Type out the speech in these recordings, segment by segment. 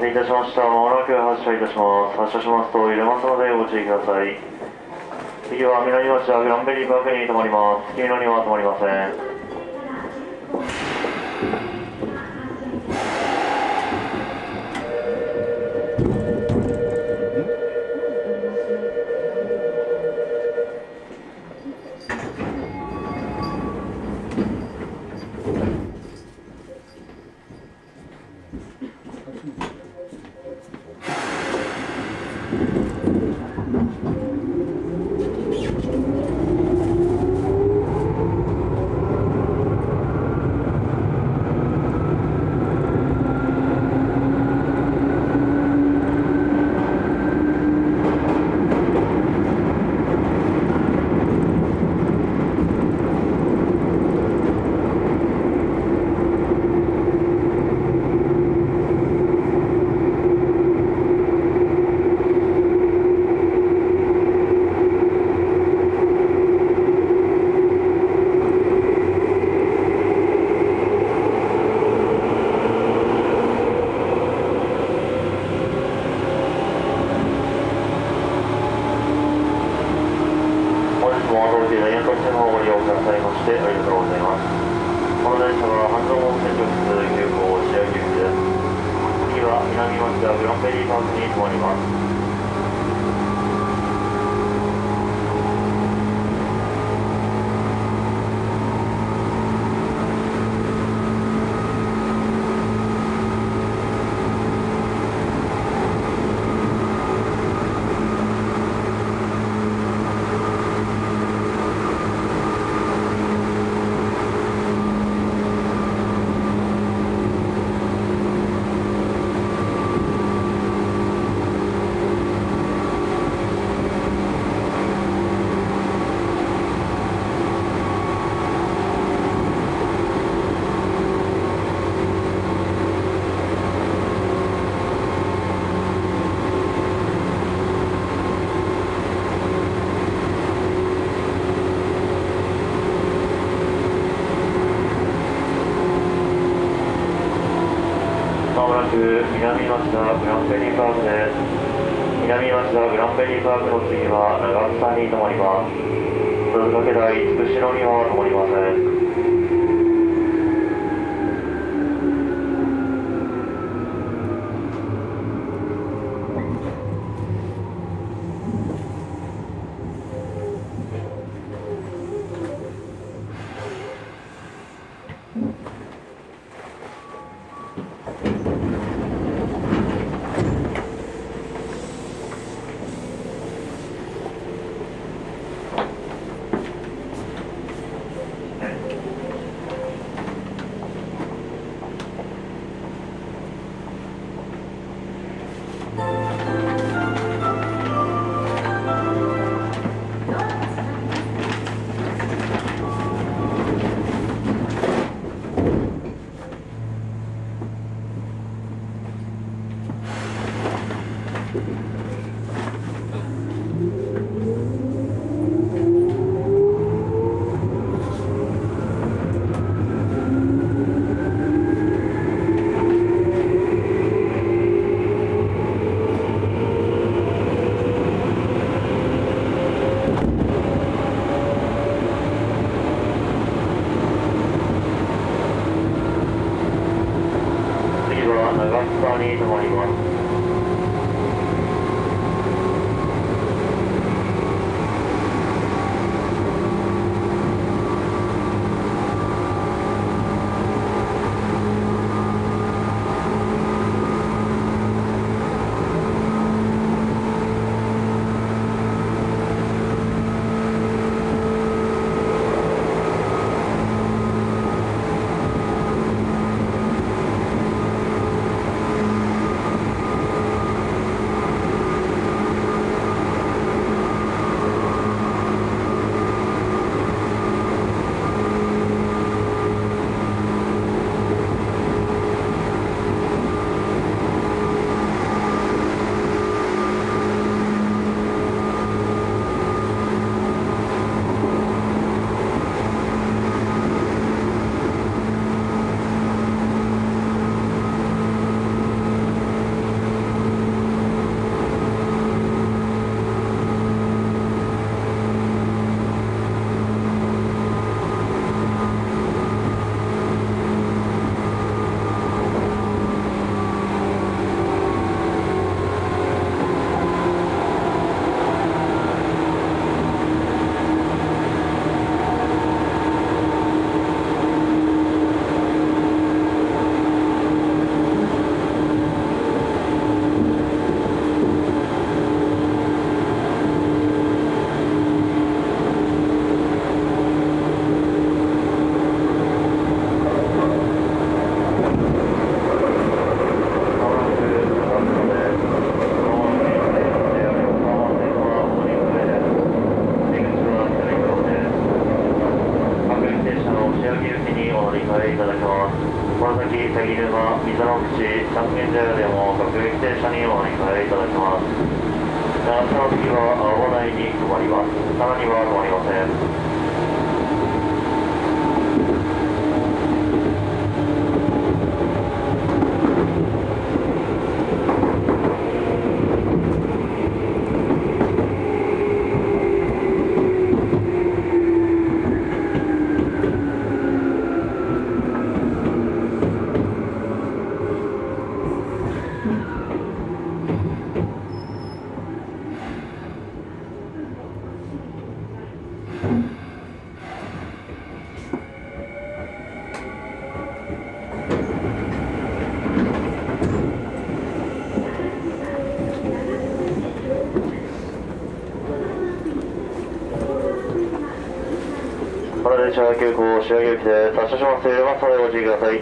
せいたしました。まもなく発車いたします。発車しますと揺れますのでご注意ください。次は南町はグランベリーパークに停まります。黄色には止まりません。maybe don't need one anymore. 南町田グランベリーパークです。南町田グランベリーパークの次は長津さんに停まります。鈴掛台、つくしろには停まりません。車は急行仕上げ駅で発車します。入れますのでご注意ください。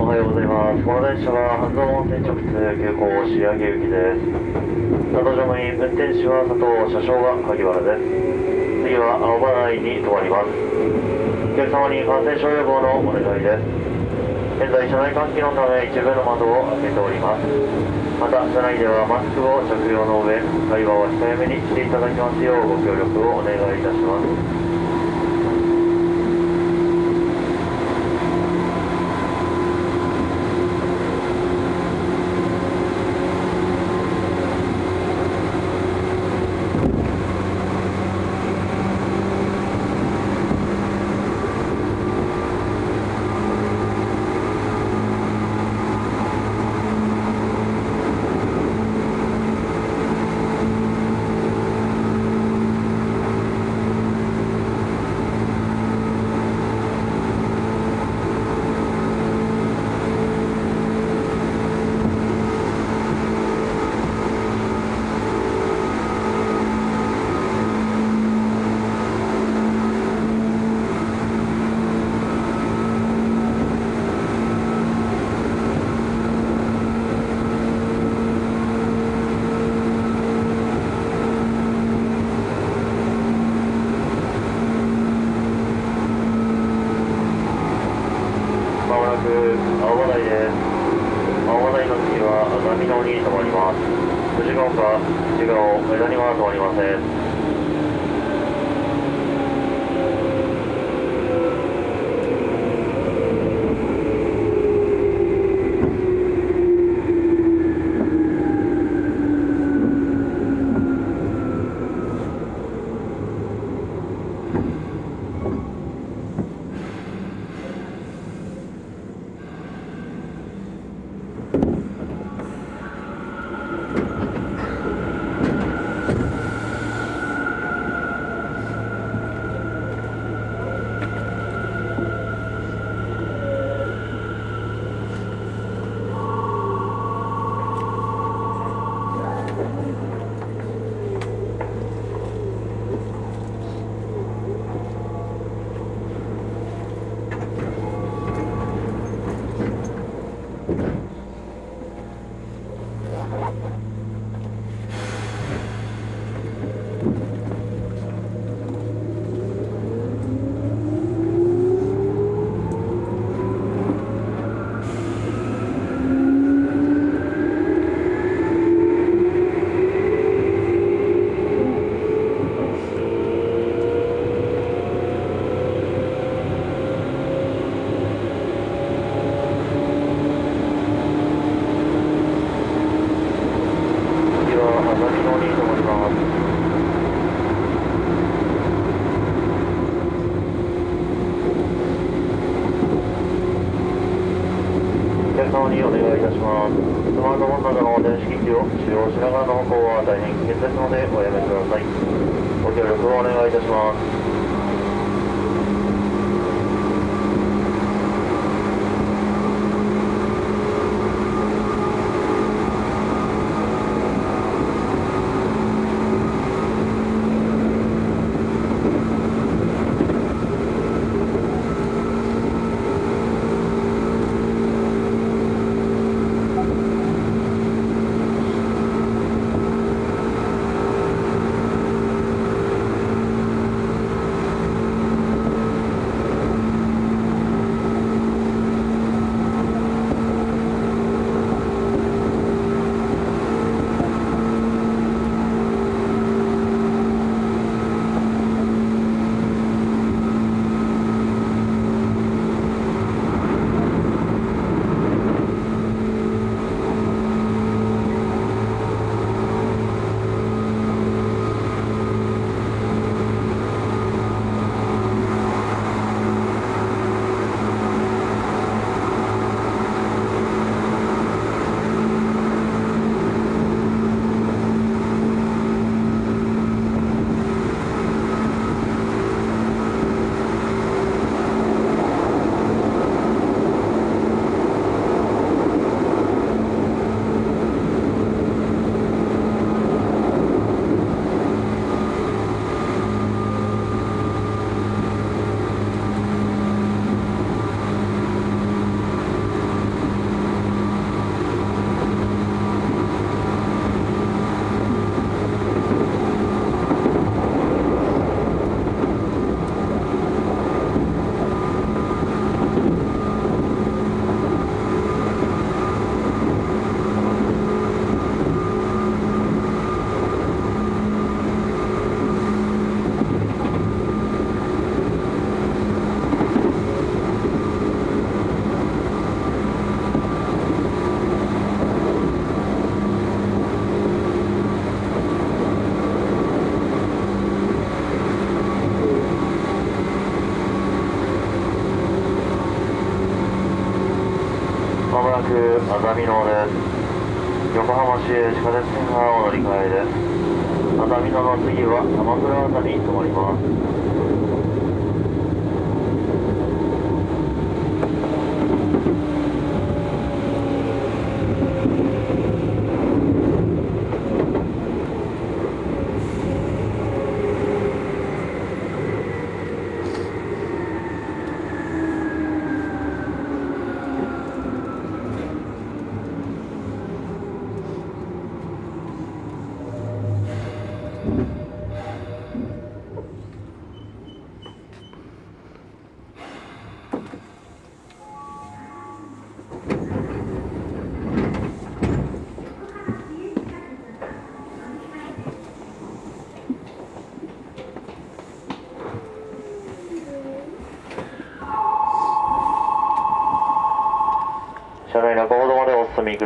おはようございます。この電車は半蔵温泉直通急行仕上げ行きです。佐藤乗務員、運転手は佐藤、車掌が萩原です。次は青葉台に停まります。お客様に感染症予防のお願いです。現在、車内換気のため一部の窓を開けております。また、車内ではマスクを着用の上、会話を控えめにしていただきますようご協力をお願いいたします。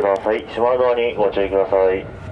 ください。島側にご注意ください。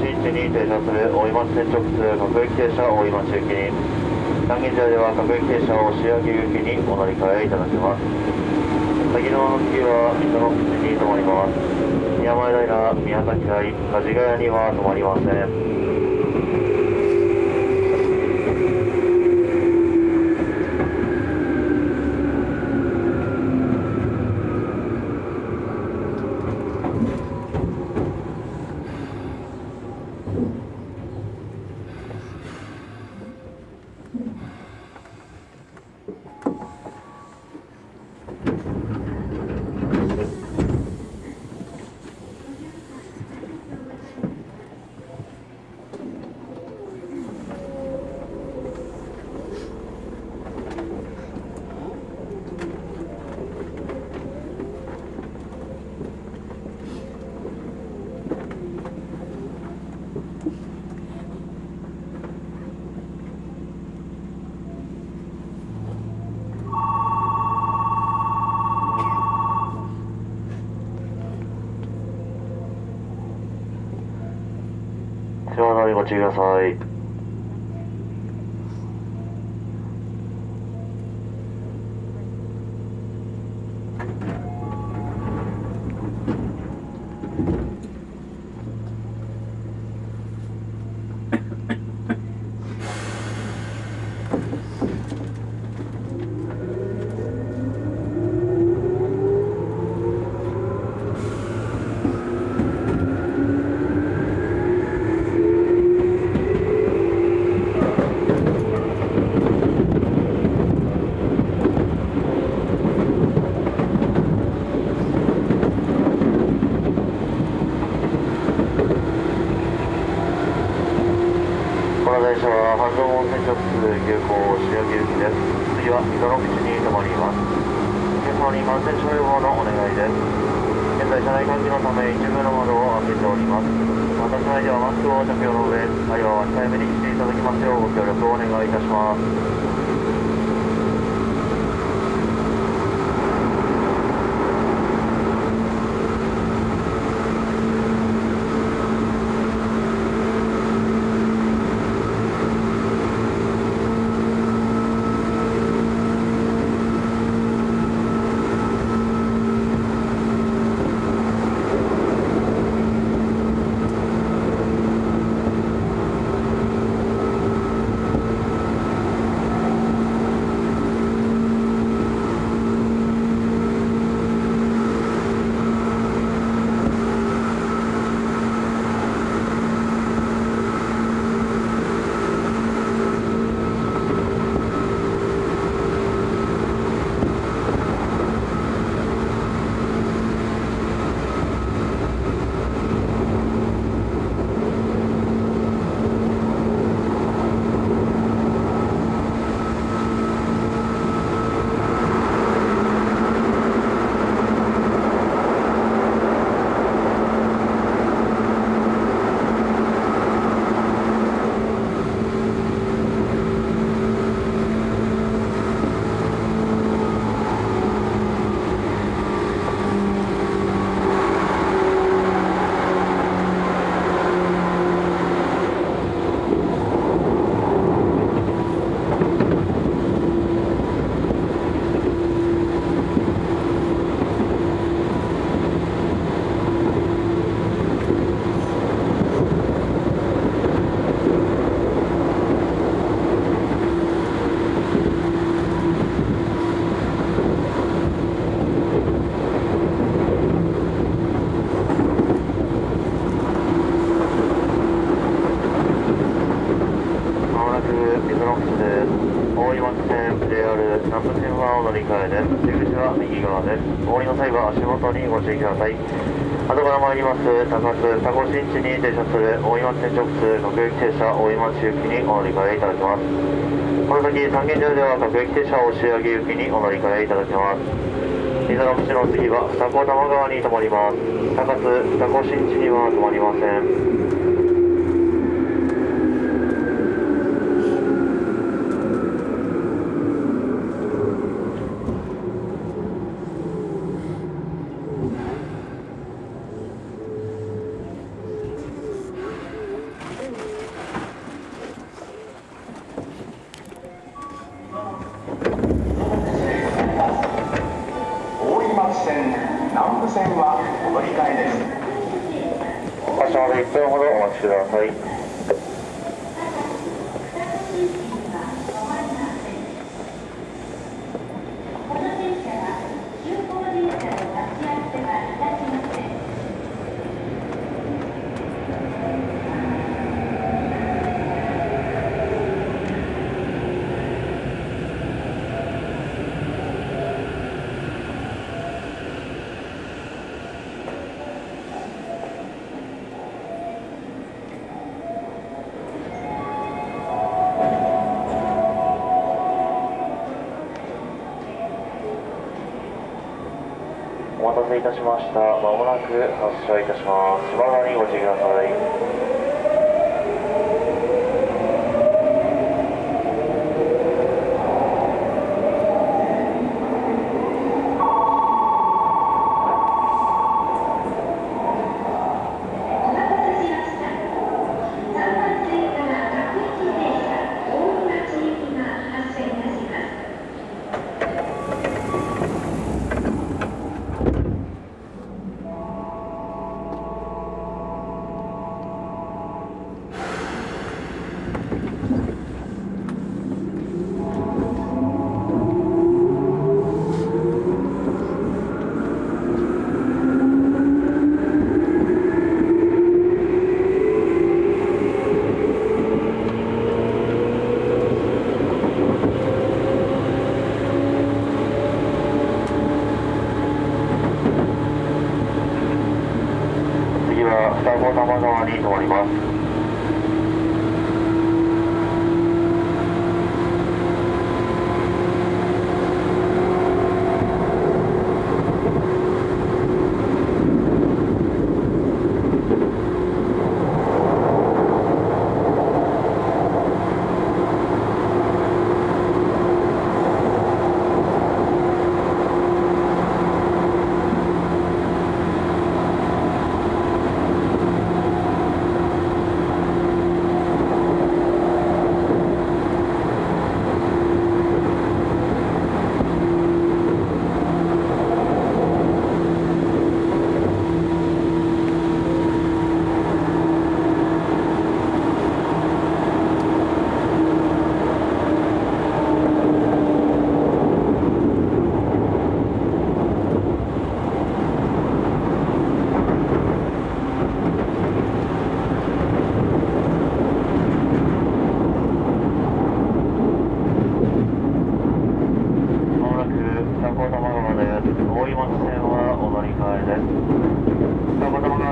12停車する大井町線直通各駅停車大井町駅に三軒茶屋では各駅停車を押上行きにお乗り換えいただけます。先の次はの口に停まります宮前平宮崎台梶ヶ谷には止まりません注意くださいこの電車は半蔵門線直通急行塩焼行きです次は溝の口に停まりますお客様に感染症予防のお願いです現在車内換気のため一部の窓を開けております。また車内ではマスクを着用の上会話は控えめにしていただきますよう。ご協力をお願いいたします。に停車する大井町線直通各駅停車大井町行きにお乗り換えいただきます。この先三軒茶屋では各駅停車押上行きにお乗り換えいただきます。水の口の次は二子玉川に停まります。高津二子新地には停まりません。大井町線南部線はお乗り換えです発車まで1分ほどお待ちください。お待たせいたしました。まもなく発車いたします。島田にご注意ください。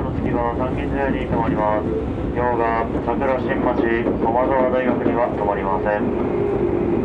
の次は三軒茶屋に停まります。用が桜新町駒沢大学には停まりません。